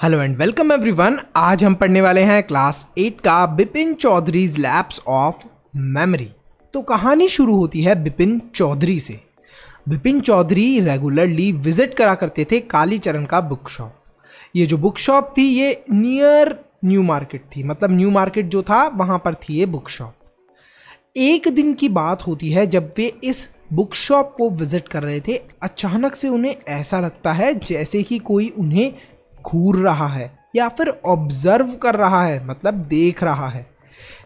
Hello and welcome everyone आज हम पढ़ने वाले हैं क्लास एट का Bipin Chaudhuri's lapse of memory तो कहानी शुरू होती है बिपिन चौधरी से। बिपिन चौधरी रेगुलरली विज़िट करा करते थे कालीचरण का बुक शॉप ये जो बुक शॉप थी, ये नियर न्यू मार्केट थी। मतलब न्यू मार्केट जो था, वहाँ पर थी ये बुक शॉप एक दिन की बात होती है जब वे इस बुक शॉप को विज़िट कर रहे थे, अचानक से उन्हें ऐसा लगता है जैसे कि कोई उन्हें घूर रहा है या फिर ऑब्ज़र्व कर रहा है मतलब देख रहा है।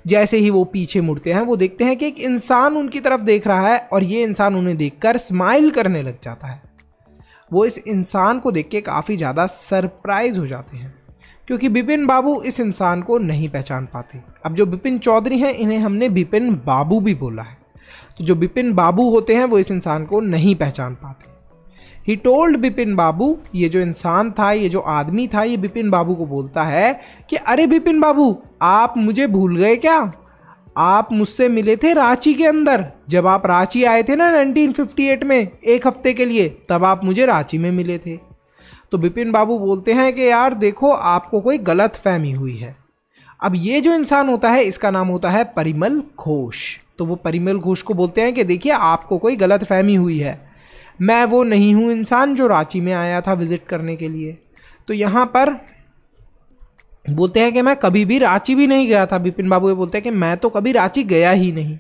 जैसे ही वो पीछे मुड़ते हैं, वो देखते हैं कि एक इंसान उनकी तरफ़ देख रहा है और ये इंसान उन्हें देखकर स्माइल करने लग जाता है। वो इस इंसान को देख के काफ़ी ज़्यादा सरप्राइज़ हो जाते हैं, क्योंकि बिपिन बाबू इस इंसान को नहीं पहचान पाते। अब जो बिपिन चौधरी हैं, इन्हें हमने बिपिन बाबू भी बोला है। तो जो बिपिन बाबू होते हैं, वो इस इंसान को नहीं पहचान पाते। ही टोल्ड बिपिन बाबू ये जो इंसान था, ये जो आदमी था, ये बिपिन बाबू को बोलता है कि, अरे बिपिन बाबू आप मुझे भूल गए क्या? आप मुझसे मिले थे रांची के अंदर। जब आप रांची आए थे ना 1958 में, एक हफ़्ते के लिए, तब आप मुझे रांची में मिले थे। तो बिपिन बाबू बोलते हैं कि, यार, देखो, आपको कोई गलत फहमी हुई है। अब ये जो इंसान होता है, इसका नाम होता है परिमल घोष। तो वो परिमल घोष को बोलते हैं कि, देखिए, आपको कोई गलत फहमी हुई है। मैं वो नहीं हूँ इंसान जो रांची में आया था विज़िट करने के लिए। तो यहाँ पर बोलते हैं कि मैं कभी भी रांची भी नहीं गया था। बिपिन बाबू ये बोलते हैं कि मैं तो कभी रांची गया ही नहीं।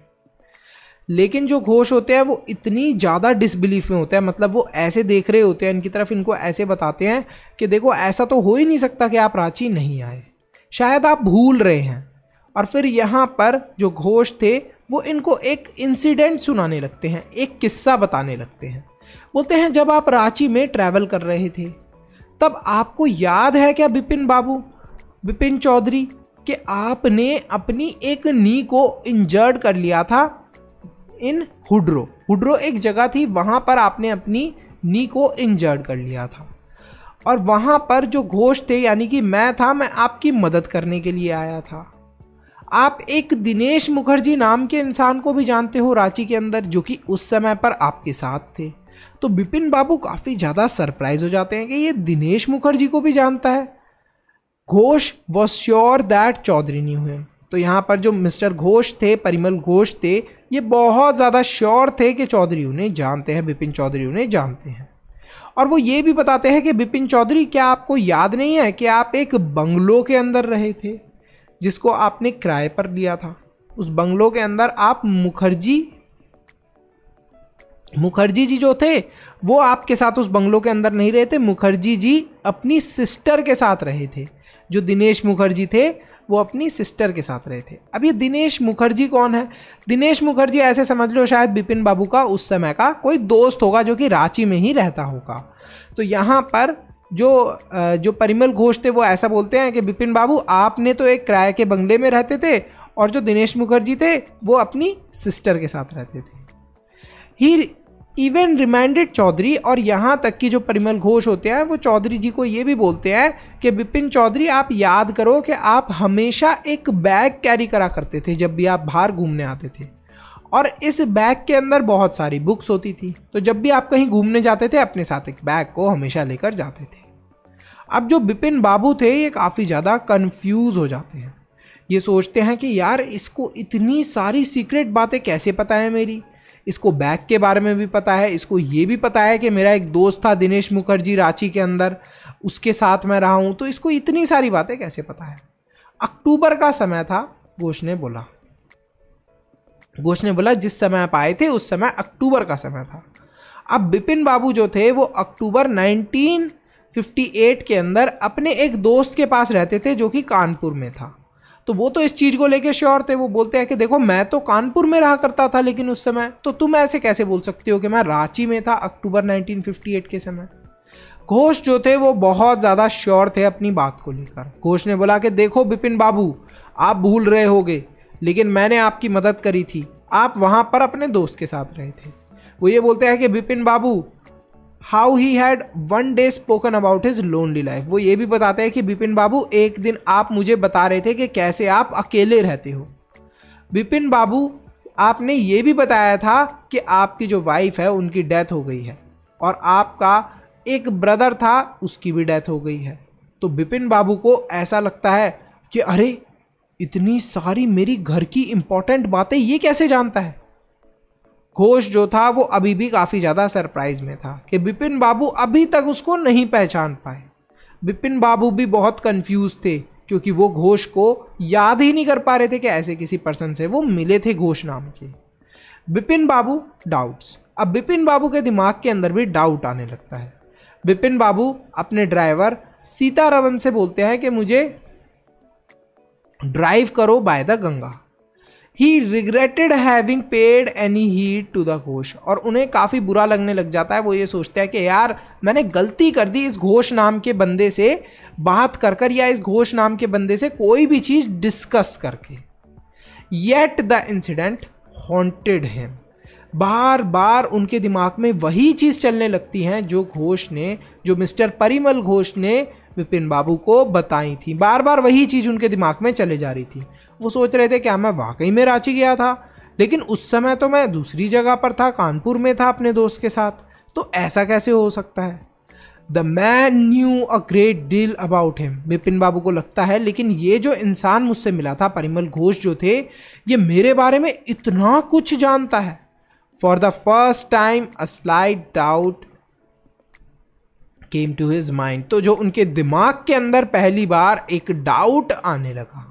लेकिन जो घोष होते हैं, वो इतनी ज़्यादा डिसबिलीफ में होते हैं मतलब वो ऐसे देख रहे होते हैं, इनकी तरफ़ इनको ऐसे बताते हैं कि देखो, ऐसा तो हो ही नहीं सकता कि आप रांची नहीं आए। शायद आप भूल रहे हैं। और फिर यहाँ पर जो घोष थे, वो इनको एक इंसिडेंट सुनाने लगते हैं, एक किस्सा बताने लगते हैं। बोलते हैं, जब आप रांची में ट्रैवल कर रहे थे, तब आपको याद है क्या बिपिन बाबू, बिपिन चौधरी, कि आपने अपनी एक नी को इंजर्ड कर लिया था इन हुड्रो हुड्रो एक जगह थी, वहाँ पर आपने अपनी नी को इंजर्ड कर लिया था। और वहाँ पर जो घोष थे, यानी कि मैं था, मैं आपकी मदद करने के लिए आया था। आप एक दिनेश मुखर्जी नाम के इंसान को भी जानते हो, रांची के अंदर, जो कि उस समय पर आपके साथ थे। तो बिपिन बाबू काफ़ी ज़्यादा सरप्राइज़ हो जाते हैं कि ये दिनेश मुखर्जी को भी जानता है। Ghosh was sure that Chaudhuri knew है तो यहाँ पर जो मिस्टर घोष थे, परिमल घोष थे, ये बहुत ज़्यादा श्योर थे कि चौधरी उन्हें जानते हैं, बिपिन चौधरी उन्हें जानते हैं। और वो ये भी बताते हैं कि बिपिन चौधरी, क्या आपको याद नहीं है कि आप एक बंगलो के अंदर रहे थे, जिसको आपने किराए पर लिया था? उस बंगलों के अंदर आप मुखर्जी मुखर्जी जी जो थे, वो आपके साथ उस बंगलों के अंदर नहीं रहे थे। मुखर्जी जी अपनी सिस्टर के साथ रहे थे। जो दिनेश मुखर्जी थे, वो अपनी सिस्टर के साथ रहे थे। अब ये दिनेश मुखर्जी कौन है? दिनेश मुखर्जी, ऐसे समझ लो, शायद बिपिन बाबू का, उस समय का कोई दोस्त होगा जो कि रांची में ही रहता होगा। तो यहाँ पर जो जो परिमल घोष थे, वो ऐसा बोलते हैं कि, बिपिन बाबू, आपने तो एक किराए के बंगले में रहते थे और जो दिनेश मुखर्जी थे, वो अपनी सिस्टर के साथ रहते थे। ही इवन रिमाइंडेड चौधरी और यहाँ तक कि जो परिमल घोष होते हैं, वो चौधरी जी को ये भी बोलते हैं कि बिपिन चौधरी आप याद करो कि आप हमेशा एक बैग कैरी करा करते थे जब भी आप बाहर घूमने आते थे। और इस बैग के अंदर बहुत सारी बुक्स होती थी। तो जब भी आप कहीं घूमने जाते थे, अपने साथ एक बैग को हमेशा लेकर जाते थे। अब जो बिपिन बाबू थे, ये काफ़ी ज़्यादा कन्फ्यूज़ हो जाते हैं। ये सोचते हैं कि यार, इसको इतनी सारी सीक्रेट बातें कैसे पता है मेरी? इसको बैग के बारे में भी पता है, इसको ये भी पता है कि मेरा एक दोस्त था दिनेश मुखर्जी रांची के अंदर, उसके साथ मैं रहा हूँ तो इसको इतनी सारी बातें कैसे पता है? अक्टूबर का समय था, घोष ने बोला। घोष ने बोला, जिस समय आप आए थे, उस समय अक्टूबर का समय था। अब बिपिन बाबू जो थे, वो अक्टूबर 1958 के अंदर अपने एक दोस्त के पास रहते थे, जो कि कानपुर में था। तो वो तो इस चीज़ को लेकर श्योर थे, वो बोलते हैं कि देखो, मैं तो कानपुर में रहा करता था लेकिन उस समय तो तुम ऐसे कैसे बोल सकते हो कि मैं रांची में था अक्टूबर 1958 के समय? घोष जो थे, वो बहुत ज़्यादा श्योर थे अपनी बात को लेकर। घोष ने बोला कि देखो, बिपिन बाबू, आप भूल रहे होगे, लेकिन मैंने आपकी मदद करी थी। आप वहाँ पर अपने दोस्त के साथ रहे थे। वो ये बोलते हैं कि Bipin babu how he had one day spoken about his lonely life वो ये भी बताते हैं कि बिपिन बाबू, एक दिन आप मुझे बता रहे थे कि कैसे आप अकेले रहते हो। बिपिन बाबू, आपने ये भी बताया था कि आपकी जो वाइफ है, उनकी डेथ हो गई है और आपका एक ब्रदर था, उसकी भी डेथ हो गई है। तो बिपिन बाबू को ऐसा लगता है कि अरे, इतनी सारी मेरी घर की इंपॉर्टेंट बातें ये कैसे जानता है? घोष जो था, वो अभी भी काफ़ी ज़्यादा सरप्राइज़ में था कि बिपिन बाबू अभी तक उसको नहीं पहचान पाए। बिपिन बाबू भी बहुत कंफ्यूज थे, क्योंकि वो घोष को याद ही नहीं कर पा रहे थे कि ऐसे किसी पर्सन से वो मिले थे घोष नाम के। बिपिन बाबू डाउट्स अब बिपिन बाबू के दिमाग के अंदर भी डाउट आने लगता है। बिपिन बाबू अपने ड्राइवर सीतारमन से बोलते हैं कि मुझे ड्राइव करो by the Ganga. He regretted having paid any heed to the Ghosh और उन्हें काफ़ी बुरा लगने लग जाता है, वो ये सोचते हैं कि यार, मैंने गलती कर दी इस घोष नाम के बंदे से बात कर कर या इस घोष नाम के बंदे से कोई भी चीज़ डिस्कस करके। Yet the incident haunted him बार बार उनके दिमाग में वही चीज़ चलने लगती हैं जो घोष ने, जो मिस्टर परिमल घोष ने विपिन बाबू को बताई थी। बार बार वही चीज़ उनके दिमाग में चले जा रही थी। वो सोच रहे थे क्या मैं वाकई में रांची गया था, लेकिन उस समय तो मैं दूसरी जगह पर था, कानपुर में था अपने दोस्त के साथ। तो ऐसा कैसे हो सकता है? The man knew a great deal about him Bipin babu को लगता है, लेकिन ये जो इंसान मुझसे मिला था, परिमल घोष जो थे, ये मेरे बारे में इतना कुछ जानता है। For the first time a slight doubt came to his mind तो जो उनके दिमाग के अंदर पहली बार एक डाउट आने लगा।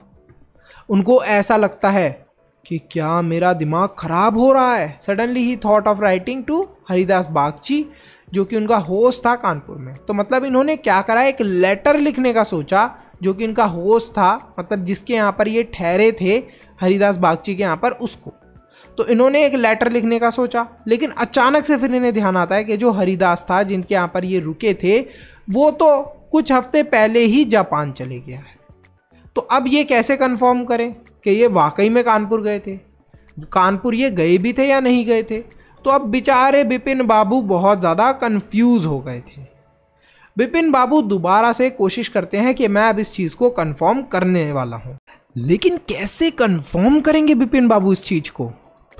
उनको ऐसा लगता है कि क्या मेरा दिमाग खराब हो रहा है। Suddenly he thought of writing to Haridas Bagchi जो कि उनका होस्ट था कानपुर में। तो मतलब इन्होंने क्या करा? एक लेटर लिखने का सोचा, जो कि इनका होस्ट था मतलब जिसके यहाँ पर ये ठहरे थे हरिदास बागची के यहाँ पर उसको। तो इन्होंने एक लेटर लिखने का सोचा, लेकिन अचानक से फिर इन्हें ध्यान आता है कि जो हरिदास था, जिनके यहाँ पर ये रुके थे, वो तो कुछ हफ़्ते पहले ही जापान चले गया है। तो अब ये कैसे कंफर्म करें कि ये वाकई में कानपुर गए थे? कानपुर ये गए भी थे या नहीं गए थे? तो अब बेचारे बिपिन बाबू बहुत ज़्यादा कंफ्यूज हो गए थे। बिपिन बाबू दोबारा से कोशिश करते हैं कि मैं अब इस चीज़ को कंफर्म करने वाला हूँ। लेकिन कैसे कंफर्म करेंगे बिपिन बाबू इस चीज़ को?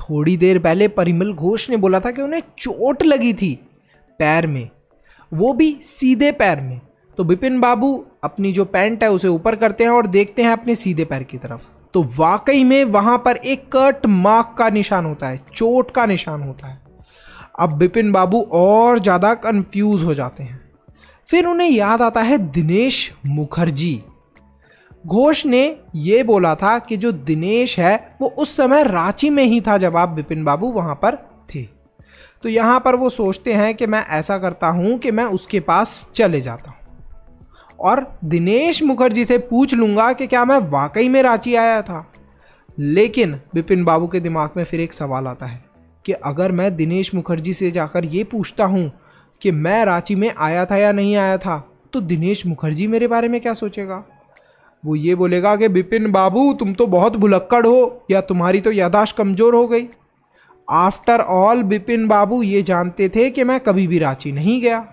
थोड़ी देर पहले परिमल घोष ने बोला था कि उन्हें चोट लगी थी पैर में। वो भी सीधे पैर में। तो बिपिन बाबू अपनी जो पैंट है उसे ऊपर करते हैं और देखते हैं अपने सीधे पैर की तरफ़। तो वाकई में वहाँ पर एक कट मार्क का निशान होता है, चोट का निशान होता है। अब बिपिन बाबू और ज़्यादा कंफ्यूज हो जाते हैं। फिर उन्हें याद आता है दिनेश मुखर्जी। घोष ने ये बोला था कि जो दिनेश है, वो उस समय रांची में ही था जब आप बिपिन बाबू वहाँ पर थे। तो यहाँ पर वो सोचते हैं कि मैं ऐसा करता हूँ कि मैं उसके पास चले जाता हूँ। और दिनेश मुखर्जी से पूछ लूँगा कि क्या मैं वाकई में रांची आया था? लेकिन बिपिन बाबू के दिमाग में फिर एक सवाल आता है कि अगर मैं दिनेश मुखर्जी से जाकर ये पूछता हूँ कि मैं रांची में आया था या नहीं आया था तो दिनेश मुखर्जी मेरे बारे में क्या सोचेगा? वो ये बोलेगा कि बिपिन बाबू, तुम तो बहुत भुलक्कड़ हो, या तुम्हारी तो यादाश्त कमज़ोर हो गई। आफ्टर ऑल बिपिन बाबू ये जानते थे कि मैं कभी भी रांची नहीं गया।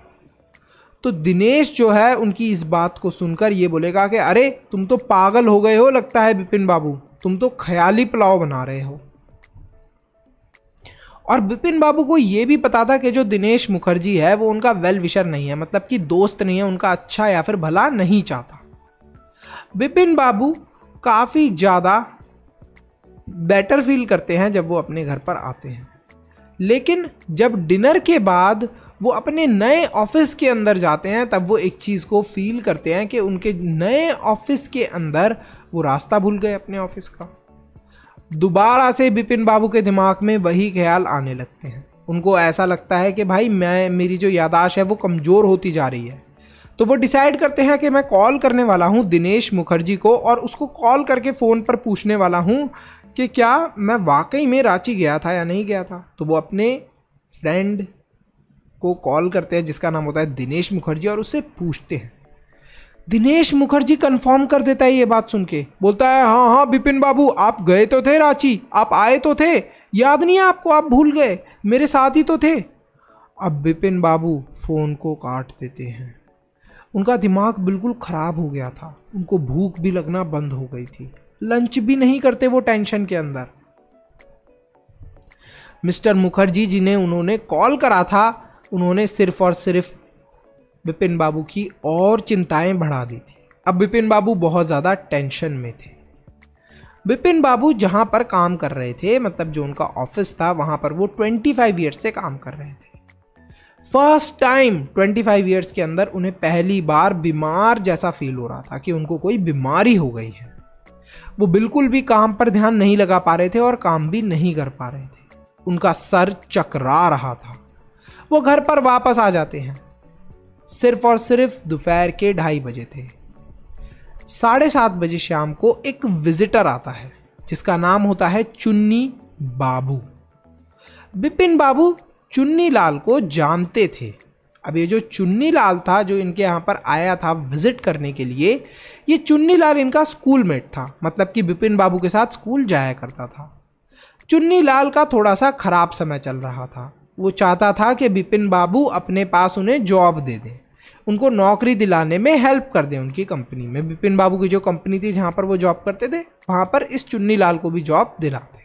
तो दिनेश जो है, उनकी इस बात को सुनकर ये बोलेगा कि, अरे, तुम तो पागल हो गए हो, लगता है बिपिन बाबू। तुम तो ख्याली पुलाव बना रहे हो। और बिपिन बाबू को ये भी पता था कि जो दिनेश मुखर्जी है, वो उनका वेल विशर नहीं है। मतलब कि दोस्त नहीं है, उनका अच्छा या फिर भला नहीं चाहता। बिपिन बाबू काफ़ी ज़्यादा बेटर फील करते हैं जब वो अपने घर पर आते हैं। लेकिन जब डिनर के बाद वो अपने नए ऑफ़िस के अंदर जाते हैं, तब वो एक चीज़ को फील करते हैं कि उनके नए ऑफ़िस के अंदर वो रास्ता भूल गए अपने ऑफ़िस का। दोबारा से बिपिन बाबू के दिमाग में वही ख्याल आने लगते हैं। उनको ऐसा लगता है कि भाई मैं, मेरी जो यादाश्त है वो कमज़ोर होती जा रही है। तो वो डिसाइड करते हैं कि मैं कॉल करने वाला हूँ दिनेश मुखर्जी को और उसको कॉल करके फ़ोन पर पूछने वाला हूँ कि क्या मैं वाकई में रांची गया था या नहीं गया था? तो वो अपने फ्रेंड को कॉल करते हैं, जिसका नाम होता है दिनेश मुखर्जी और उससे पूछते हैं। दिनेश मुखर्जी कंफर्म कर देता है ये बात सुन के। बोलता है हाँ हाँ बिपिन बाबू, आप गए तो थे रांची? आप आए तो थे? याद नहीं है आपको? आप भूल गए? मेरे साथ ही तो थे? अब बिपिन बाबू फ़ोन को काट देते हैं। उनका दिमाग बिल्कुल ख़राब हो गया था। उनको भूख भी लगना बंद हो गई थी। लंच भी नहीं करते वो टेंशन के अंदर। मिस्टर मुखर्जी जिन्हें उन्होंने कॉल करा था। उन्होंने सिर्फ़ और सिर्फ़ बिपिन बाबू की और चिंताएँ बढ़ा दी थी। अब बिपिन बाबू बहुत ज़्यादा टेंशन में थे। बिपिन बाबू जहाँ पर काम कर रहे थे मतलब जो उनका ऑफ़िस था, वहाँ पर वो 25 फाइव ईयर्स से काम कर रहे थे। फ़र्स्ट टाइम 25 फाइव ईयर्स के अंदर उन्हें पहली बार बीमार जैसा फील हो रहा था कि उनको कोई बीमारी हो गई है। वो बिल्कुल भी काम पर ध्यान नहीं लगा पा रहे थे और काम भी नहीं कर पा रहे थे। उनका सर चकरा रहा था। वो घर पर वापस आ जाते हैं। सिर्फ़ और सिर्फ़ दोपहर के ढाई बजे थे। साढ़े सात बजे शाम को एक विजिटर आता है, जिसका नाम होता है चुन्नी बाबू। बिपिन बाबू चुन्नी लाल को जानते थे। अब ये जो चुन्नी लाल था, जो इनके यहाँ पर आया था विज़िट करने के लिए, ये चुन्नी लाल इनका स्कूल मेट था। मतलब कि बिपिन बाबू के साथ स्कूल जाया करता था। चुन्नी लाल का थोड़ा सा खराब समय चल रहा था। वो चाहता था कि बिपिन बाबू अपने पास उन्हें जॉब दे दें। उनको नौकरी दिलाने में हेल्प कर दें उनकी कंपनी में। बिपिन बाबू की जो कंपनी थी जहाँ पर वो जॉब करते थे, वहाँ पर इस चुन्नी लाल को भी जॉब दिलाते।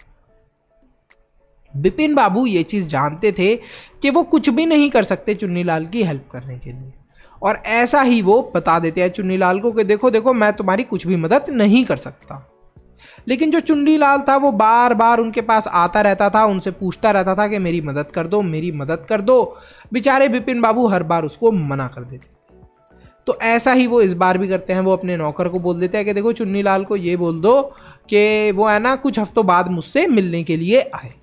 बिपिन बाबू ये चीज़ जानते थे कि वो कुछ भी नहीं कर सकते चुन्नी लाल की हेल्प करने के लिए। और ऐसा ही वो बता देते हैं चुन्नी लाल को कि देखो देखो, मैं तुम्हारी कुछ भी मदद नहीं कर सकता। लेकिन जो चुन्नी लाल था, वो बार बार उनके पास आता रहता था, उनसे पूछता रहता था कि मेरी मदद कर दो, मेरी मदद कर दो। बेचारे बिपिन बाबू हर बार उसको मना कर देते तो ऐसा ही वो इस बार भी करते हैं, वो अपने नौकर को बोल देते हैं कि देखो, चुन्नी लाल को ये बोल दो कि वो है ना, कुछ हफ्तों बाद मुझसे मिलने के लिए आए।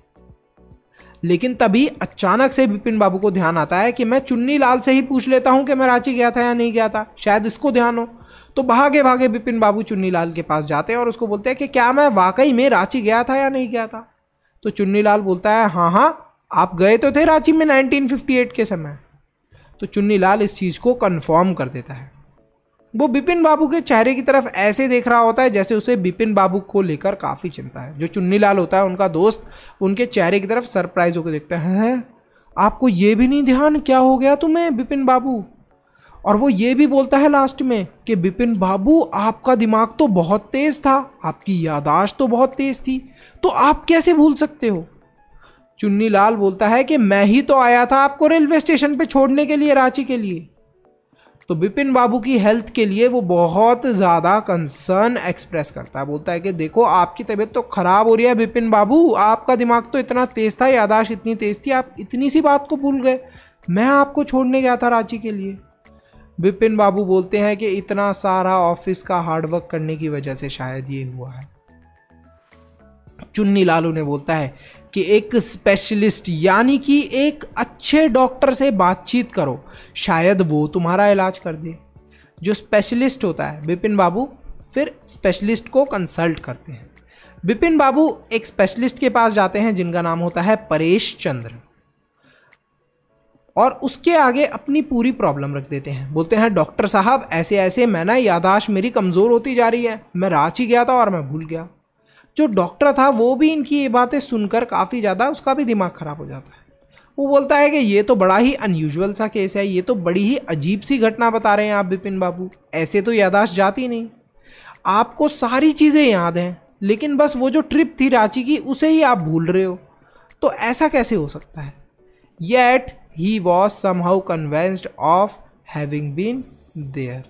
लेकिन तभी अचानक से बिपिन बाबू को ध्यान आता है कि मैं चुन्नी लाल से ही पूछ लेता हूँ कि मैं रांची गया था या नहीं गया था। शायद इसको ध्यान हो। तो भागे भागे बिपिन बाबू चुन्नी लाल के पास जाते हैं और उसको बोलते हैं कि क्या मैं वाकई में रांची गया था या नहीं गया था? तो चुन्नी लाल बोलता है हाँ हाँ आप गए तो थे रांची में 1958 के समय। तो चुन्नी लाल इस चीज़ को कन्फर्म कर देता है। वो बिपिन बाबू के चेहरे की तरफ़ ऐसे देख रहा होता है जैसे उसे बिपिन बाबू को लेकर काफ़ी चिंता है। जो चुन्नी लाल होता है, उनका दोस्त उनके चेहरे की तरफ़ सरप्राइज़ होकर देखता है, हैं? आपको ये भी नहीं ध्यान? क्या हो गया तुम्हें बिपिन बाबू? और वो ये भी बोलता है लास्ट में कि, बिपिन बाबू, आपका दिमाग तो बहुत तेज था, आपकी यादाश्त तो बहुत तेज थी तो आप कैसे भूल सकते हो? चुन्नी लाल बोलता है कि, मैं ही तो आया था आपको रेलवे स्टेशन पे छोड़ने के लिए, रांची के लिए। तो बिपिन बाबू की हेल्थ के लिए वो बहुत ज़्यादा कंसर्न एक्सप्रेस करता है। बोलता है कि देखो, आपकी तबीयत तो ख़राब हो रही है बिपिन बाबू। आपका दिमाग तो इतना तेज़ था यादाश्त इतनी तेज़ थी, आप इतनी सी बात को भूल गए। मैं आपको छोड़ने गया था रांची के लिए। बिपिन बाबू बोलते हैं कि इतना सारा ऑफ़िस का हार्डवर्क करने की वजह से शायद ये हुआ है। चुन्नी लालू ने बोलता है कि एक स्पेशलिस्ट यानी कि एक अच्छे डॉक्टर से बातचीत करो। शायद वो तुम्हारा इलाज कर दे। जो स्पेशलिस्ट होता है, बिपिन बाबू, फिर स्पेशलिस्ट को कंसल्ट करते हैं। बिपिन बाबू एक स्पेशलिस्ट के पास जाते हैं, जिनका नाम होता है परेश चंद्र। और उसके आगे अपनी पूरी प्रॉब्लम रख देते हैं। बोलते हैं, डॉक्टर साहब ऐसे ऐसे मैं ना यादाश्त मेरी कमज़ोर होती जा रही है। मैं रांची गया था और मैं भूल गया। जो डॉक्टर था, वो भी इनकी ये बातें सुनकर काफ़ी ज़्यादा उसका भी दिमाग ख़राब हो जाता है। वो बोलता है कि ये तो बड़ा ही अनयूजुअल सा केस है, ये तो बड़ी ही अजीब सी घटना बता रहे हैं आप बिपिन बाबू। ऐसे तो यादाश्त जाती नहीं। आपको सारी चीज़ें याद हैं, लेकिन बस वो जो ट्रिप थी रांची की, उसे ही आप भूल रहे हो। तो ऐसा कैसे हो सकता है? Yet he was somehow convinced of having been there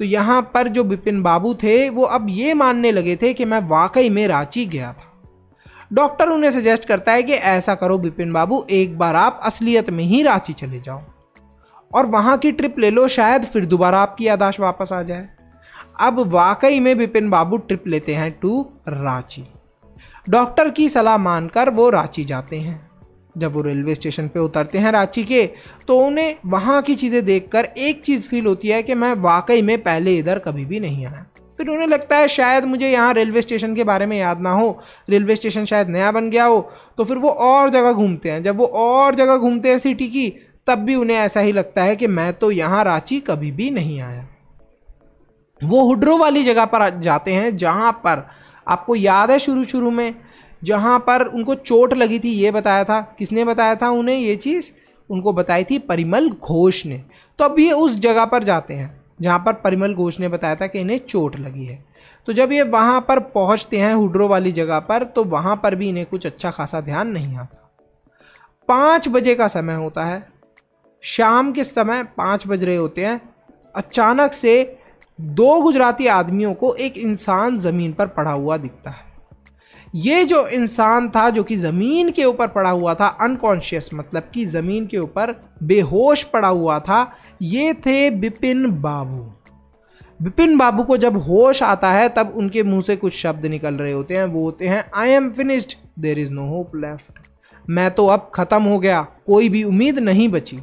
तो यहाँ पर जो बिपिन बाबू थे, वो अब ये मानने लगे थे कि मैं वाकई में रांची गया था। डॉक्टर उन्हें सजेस्ट करता है कि ऐसा करो बिपिन बाबू, एक बार आप असलियत में ही रांची चले जाओ। और वहाँ की ट्रिप ले लो, शायद फिर दोबारा आपकी यादाश्त वापस आ जाए। अब वाकई में बिपिन बाबू ट्रिप लेते हैं टू रांची। डॉक्टर की सलाह मानकर वो रांची जाते हैं। जब वो रेलवे स्टेशन पे उतरते हैं रांची के तो उन्हें वहाँ की चीज़ें देखकर एक चीज़ फील होती है कि मैं वाकई में पहले इधर कभी भी नहीं आया। फिर उन्हें लगता है शायद मुझे यहाँ रेलवे स्टेशन के बारे में याद ना हो, रेलवे स्टेशन शायद नया बन गया हो तो फिर वो और जगह घूमते हैं। जब वो और जगह घूमते हैं सिटी की, तब भी उन्हें ऐसा ही लगता है कि मैं तो यहाँ रांची कभी भी नहीं आया। वो हुड्रो वाली जगह पर जाते हैं, जहाँ पर आपको याद है शुरू शुरू में? जहाँ पर उनको चोट लगी थी, ये बताया था। किसने बताया था उन्हें ये चीज़? उनको बताई थी परिमल घोष ने। तो अब ये उस जगह पर जाते हैं, जहाँ पर परिमल घोष ने बताया था कि इन्हें चोट लगी है। तो जब ये वहाँ पर पहुँचते हैं हुड्रो वाली जगह पर तो वहाँ पर भी इन्हें कुछ अच्छा खासा ध्यान नहीं आता। पाँच बजे का समय होता है। शाम के समय पाँच बज रहे होते हैं। अचानक से दो गुजराती आदमियों को एक इंसान ज़मीन पर पड़ा हुआ दिखता है। ये जो इंसान था जो कि ज़मीन के ऊपर पड़ा हुआ था अनकॉन्शियस मतलब कि ज़मीन के ऊपर बेहोश पड़ा हुआ था, ये थे बिपिन बाबू। बिपिन बाबू को जब होश आता है, तब उनके मुँह से कुछ शब्द निकल रहे होते हैं। वो होते हैं I am finished there is no hope left मैं तो अब ख़त्म हो गया, कोई भी उम्मीद नहीं बची।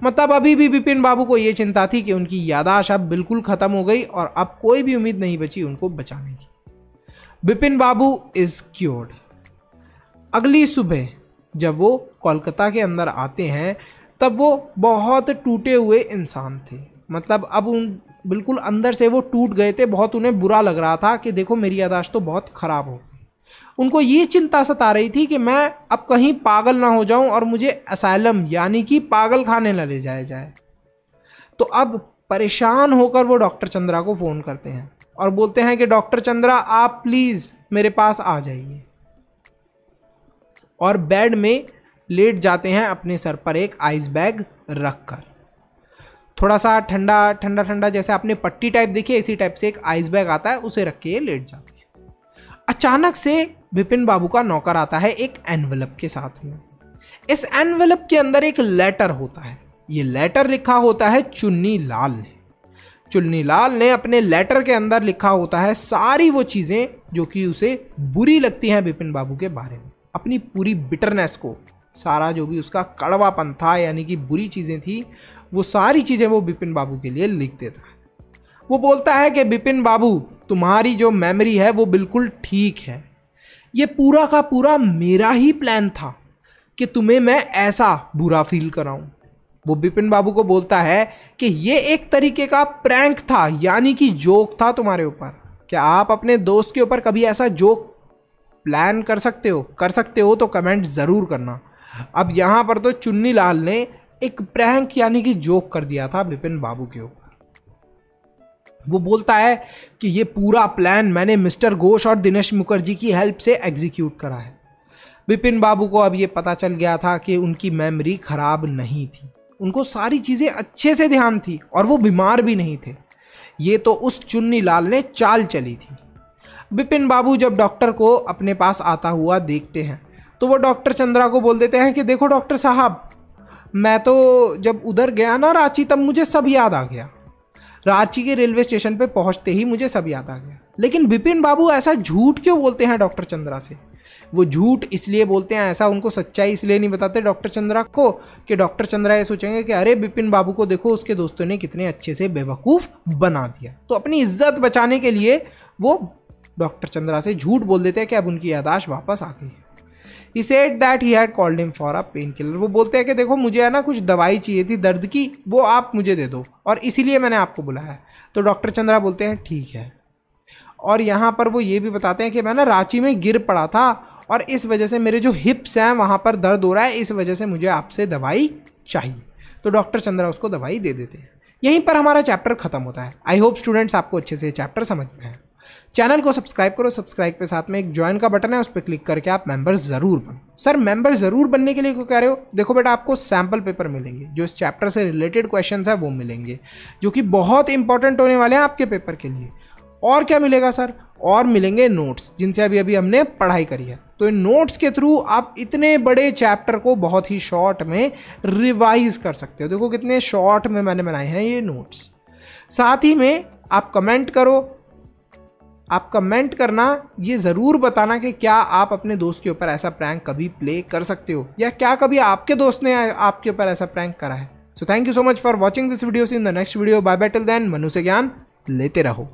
मतलब अभी भी बिपिन बाबू को ये चिंता थी कि उनकी यादाश अब बिल्कुल ख़त्म हो गई और अब कोई भी उम्मीद नहीं बची उनको बचाने की। बिपिन बाबू इज़ क्योर्ड अगली सुबह, जब वो कोलकाता के अंदर आते हैं, तब वो बहुत टूटे हुए इंसान थे। मतलब अब उन, बिल्कुल अंदर से वो टूट गए थे, बहुत उन्हें बुरा लग रहा था कि देखो मेरी यादाश्त तो बहुत ख़राब हो उनको ये चिंता सता रही थी कि मैं अब कहीं पागल ना हो जाऊँ और मुझे असाइलम यानी कि पागल खाने न ले जाया जाए। तो अब परेशान होकर वो डॉक्टर चंद्रा को फ़ोन करते हैं। और बोलते हैं कि, डॉक्टर चंद्रा, आप प्लीज़ मेरे पास आ जाइए। और बेड में लेट जाते हैं अपने सर पर एक आइस बैग रखकर। थोड़ा सा ठंडा ठंडा ठंडा जैसे आपने पट्टी टाइप देखी इसी टाइप से एक आइस बैग आता है, उसे रख के लेट जाते हैं। अचानक से विपिन बाबू का नौकर आता है एक एनवलप के साथ में। इस एनवलप के अंदर एक लेटर होता है। ये लेटर लिखा होता है चुन्नी लाल ने। चुन्नी लाल ने अपने लेटर के अंदर लिखा होता है सारी वो चीज़ें जो कि उसे बुरी लगती हैं बिपिन बाबू के बारे में। अपनी पूरी बिटरनेस को, सारा जो भी उसका कड़वापन था, यानी कि बुरी चीज़ें थी, वो सारी चीज़ें वो बिपिन बाबू के लिए लिख देता है। वो बोलता है कि, बिपिन बाबू, तुम्हारी जो मेमोरी है वो बिल्कुल ठीक है। ये पूरा का पूरा मेरा ही प्लान था कि तुम्हें मैं ऐसा बुरा फील कराऊं। वो बिपिन बाबू को बोलता है कि ये एक तरीके का प्रैंक था, यानी कि जोक था तुम्हारे ऊपर। क्या आप अपने दोस्त के ऊपर कभी ऐसा जोक प्लान कर सकते हो? कर सकते हो तो कमेंट ज़रूर करना। अब यहाँ पर तो चुन्नी लाल ने एक प्रैंक, यानी कि जोक कर दिया था बिपिन बाबू के ऊपर। वो बोलता है कि ये पूरा प्लान मैंने मिस्टर घोष और दिनेश मुखर्जी की हेल्प से एग्जीक्यूट करा है। बिपिन बाबू को अब ये पता चल गया था कि उनकी मेमोरी खराब नहीं थी। उनको सारी चीज़ें अच्छे से ध्यान थी और वो बीमार भी नहीं थे। ये तो उस चुन्नी लाल ने चाल चली थी। बिपिन बाबू जब डॉक्टर को अपने पास आता हुआ देखते हैं तो वो डॉक्टर चंद्रा को बोल देते हैं कि देखो डॉक्टर साहब, मैं तो जब उधर गया ना रांची, तब मुझे सब याद आ गया। रांची के रेलवे स्टेशन पे पहुँचते ही मुझे सब याद आ गया। लेकिन बिपिन बाबू ऐसा झूठ क्यों बोलते हैं डॉक्टर चंद्रा से? वो झूठ इसलिए बोलते हैं, ऐसा उनको सच्चाई इसलिए नहीं बताते डॉक्टर चंद्रा को कि डॉक्टर चंद्रा ये सोचेंगे कि अरे बिपिन बाबू को देखो, उसके दोस्तों ने कितने अच्छे से बेवकूफ़ बना दिया। तो अपनी इज़्ज़त बचाने के लिए वो डॉक्टर चंद्रा से झूठ बोल देते हैं कि अब उनकी यादाश्त वापस आ गई है। He said that he had called him for a painkiller वो बोलते हैं कि देखो, मुझे है ना कुछ दवाई चाहिए थी दर्द की, वो आप मुझे दे दो। और इसीलिए मैंने आपको बुलाया है। तो डॉक्टर चंद्रा बोलते हैं, ठीक है। और यहाँ पर वो ये भी बताते हैं कि मैं ना रांची में गिर पड़ा था और इस वजह से मेरे जो हिप्स हैं, वहाँ पर दर्द हो रहा है, इस वजह से मुझे आपसे दवाई चाहिए। तो डॉक्टर चंद्रा उसको दवाई दे देते हैं। यहीं पर हमारा चैप्टर खत्म होता है। आई होप स्टूडेंट्स आपको अच्छे से चैप्टर समझ में है चैनल को सब्सक्राइब करो सब्सक्राइब के साथ में एक ज्वाइन का बटन है, उस पर क्लिक करके आप मेंबर ज़रूर बनो। सर मेंबर ज़रूर बनने के लिए क्यों कह रहे हो? देखो बेटा, आपको सैंपल पेपर मिलेंगे, जो इस चैप्टर से रिलेटेड क्वेश्चन है, वो मिलेंगे, जो कि बहुत इंपॉर्टेंट होने वाले हैं आपके पेपर के लिए। और क्या मिलेगा सर और मिलेंगे नोट्स जिनसे अभी अभी हमने पढ़ाई करी है। तो इन नोट्स के थ्रू आप इतने बड़े चैप्टर को बहुत ही शॉर्ट में रिवाइज कर सकते हो। देखो कितने शॉर्ट में मैंने बनाए हैं ये नोट्स साथ ही में आप कमेंट करो आप कमेंट करना, ये ज़रूर बताना कि क्या आप अपने दोस्त के ऊपर ऐसा प्रैंक कभी प्ले कर सकते हो? या क्या कभी आपके दोस्त ने आपके ऊपर ऐसा प्रैंक करा है? So thank you so much for watching this video in the next video by battle then मनुष्य ज्ञान, लेते रहो।